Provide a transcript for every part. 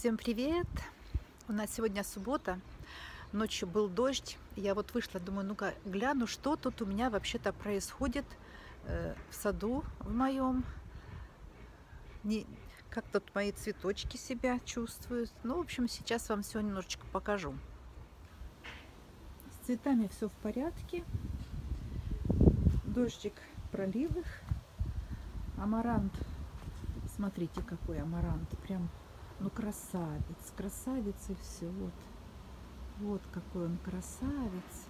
Всем привет! У нас сегодня суббота, ночью был дождь. Я вот вышла, думаю, ну-ка гляну, что тут у меня вообще-то происходит э, в саду в моем. Не, как тут мои цветочки себя чувствуют. Ну, в общем, сейчас вам все немножечко покажу. С цветами все в порядке. Дождик пролил их. Амарант. Смотрите, какой амарант. Прям ну, красавец, красавец и все. Вот, вот какой он красавец.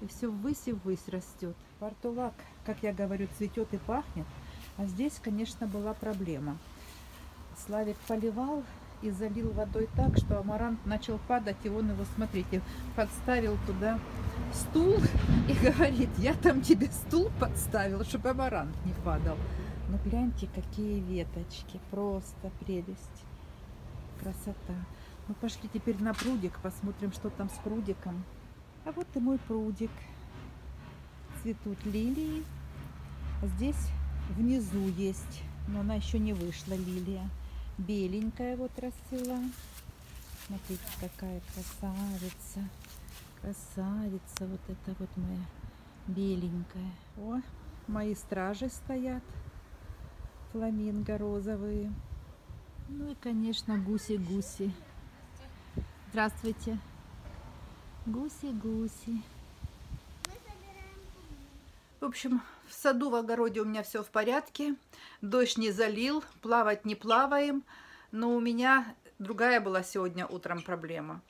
И все ввысь и ввысь растет. Портулак, как я говорю, цветет и пахнет. А здесь, конечно, была проблема. Славик поливал и залил водой так, что амарант начал падать, и он его, смотрите, подставил туда стул и говорит, я там тебе стул подставил, чтобы амарант не падал. Ну гляньте, какие веточки, просто прелесть красота. Мы пошли теперь на прудик, посмотрим, что там с прудиком. А вот и мой прудик. Цветут лилии. Здесь внизу есть, но она еще не вышла, лилия. Беленькая вот расцвела. Смотрите, какая красавица. Красавица вот эта вот моя беленькая. О, мои стражи стоят. Фламинго розовые. Ну и, конечно, гуси-гуси. Здравствуйте. Гуси-гуси. В общем, в саду, в огороде у меня все в порядке. Дождь не залил, плавать не плаваем. Но у меня другая была сегодня утром проблема.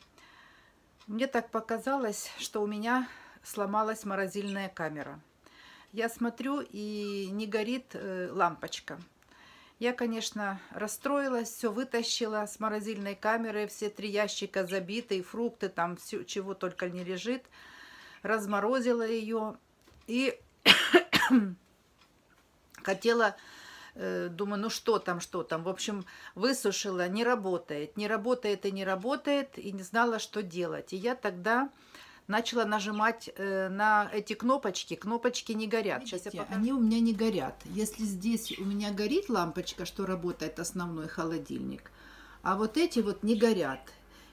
Мне так показалось, что у меня сломалась морозильная камера. Я смотрю, и не горит э, лампочка. Я, конечно, расстроилась, все вытащила с морозильной камеры, все три ящика забиты, фрукты, там все, чего только не лежит. Разморозила ее и хотела, э, думаю, ну что там, что там. В общем, высушила, не работает, не работает и не работает, и не знала, что делать. И я тогда начала нажимать э, на эти кнопочки. Кнопочки не горят. Видите, Сейчас я покажу. Они у меня не горят. Если здесь у меня горит лампочка, что работает основной холодильник, а вот эти вот не горят.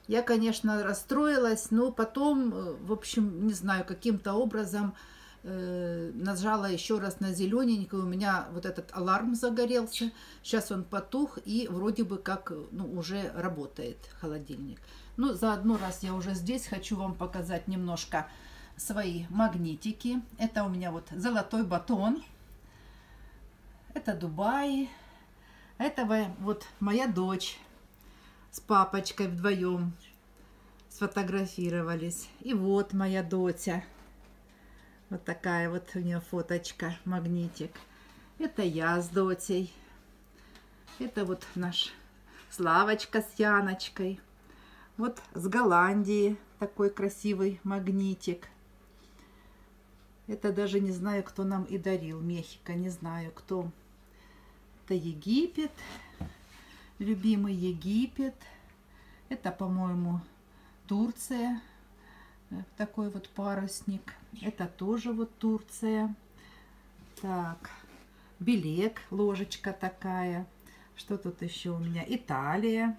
Я, конечно, расстроилась, но потом, э, в общем, не знаю, каким-то образом э, нажала еще раз на зелененькую, у меня вот этот аларм загорелся, сейчас он потух и вроде бы как ну, уже работает холодильник. Ну, заодно, раз я уже здесь, хочу вам показать немножко свои магнитики. Это у меня вот золотой батон. Это Дубай. Это вот моя дочь с папочкой вдвоем сфотографировались. И вот моя доча. Вот такая вот у нее фоточка, магнитик. Это я с дочей. Это вот наш Славочка с Яночкой. Вот с Голландии такой красивый магнитик. Это даже не знаю, кто нам и дарил. Мехико, не знаю, кто. Это Египет. Любимый Египет. Это, по-моему, Турция. Такой вот парусник. Это тоже вот Турция. Так, белек, ложечка такая. Что тут еще у меня? Италия.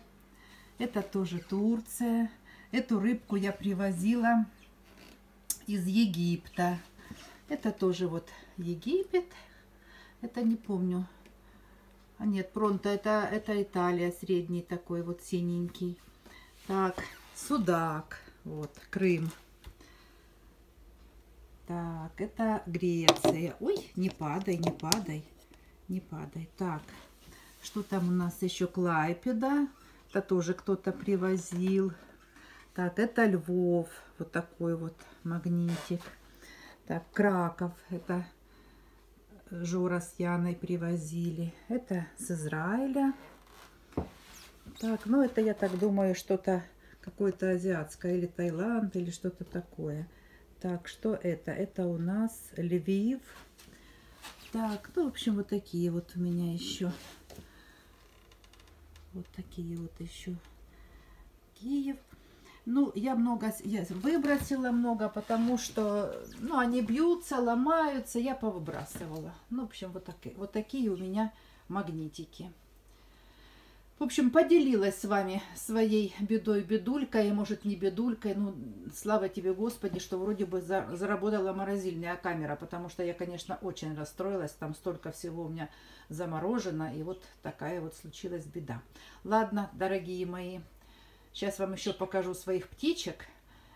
Это тоже Турция. Эту рыбку я привозила из Египта. Это тоже вот Египет. Это не помню. А нет, Пронто, это, это Италия, средний такой вот синенький. Так, Судак, вот, Крым. Так, это Греция. Ой, не падай, не падай, не падай. Так, что там у нас еще? Клайпеда. Это тоже кто-то привозил. Так, это Львов. Вот такой вот магнитик. Так, Краков. Это Жора с Яной привозили. Это с Израиля. Так, ну это, я так думаю, что-то какое-то азиатское. Или Таиланд, или что-то такое. Так, что это? Это у нас Львив. Так, ну, в общем, вот такие вот у меня еще вот такие вот еще Киев. Ну, я много я выбросила много, потому что, ну, они бьются, ломаются, я повыбрасывала. Ну, в общем, вот такие, вот такие у меня магнитики. В общем, поделилась с вами своей бедой бедулькой, может не бедулькой, ну, слава тебе, Господи, что вроде бы за, заработала морозильная камера, потому что я, конечно, очень расстроилась, там столько всего у меня заморожено, и вот такая вот случилась беда. Ладно, дорогие мои, сейчас вам еще покажу своих птичек,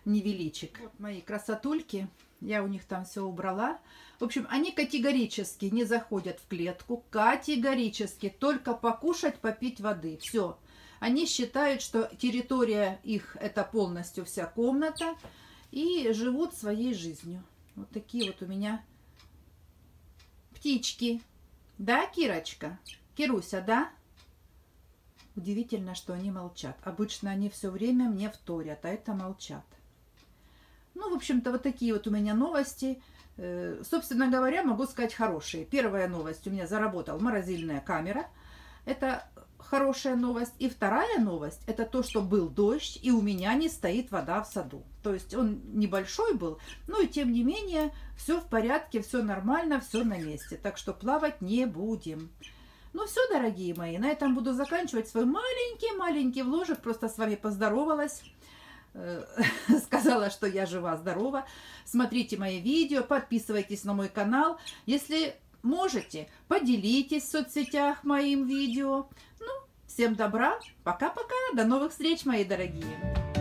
невеличек. Вот мои красотульки, я у них там все убрала. В общем, они категорически не заходят в клетку. Категорически. Только покушать, попить воды. Все. Они считают, что территория их это полностью вся комната. И живут своей жизнью. Вот такие вот у меня птички. Да, Кирочка? Кируся, да? Удивительно, что они молчат. Обычно они все время мне вторят, а это молчат. Ну, в общем-то, вот такие вот у меня новости. Э, собственно говоря, могу сказать хорошие. Первая новость. У меня заработала морозильная камера. Это хорошая новость. И вторая новость, это то, что был дождь, и у меня не стоит вода в саду. То есть он небольшой был, но и тем не менее все в порядке, все нормально, все на месте. Так что плавать не будем. Ну все, дорогие мои, на этом буду заканчивать свой маленький-маленький вложек. Просто с вами поздоровалась. Э, сказала, что я жива-здорова. Смотрите мои видео, подписывайтесь на мой канал. Если можете, поделитесь в соцсетях моим видео. Ну, всем добра, пока-пока, до новых встреч, мои дорогие.